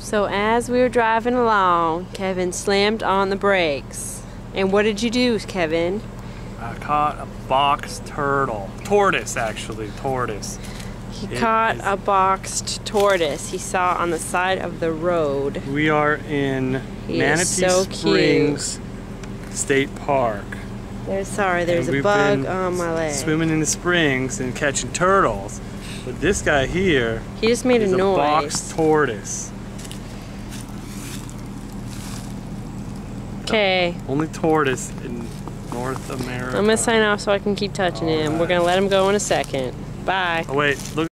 So as we were driving along, Kevin slammed on the brakes. And what did you do, Kevin? I caught a box turtle. Tortoise, actually. Tortoise. He It caught is- a boxed tortoise he saw on the side of the road. We are in He Manatee so cute. Springs State Park. There's sorry, there's And a bug on my leg. Swimming in the springs and catching turtles. But this guy here He just made a is a noise. box tortoise. Okay, Only tortoise in North America. I'm gonna sign off so I can keep touching him. We're gonna let him go in a second. Bye. Oh wait, look.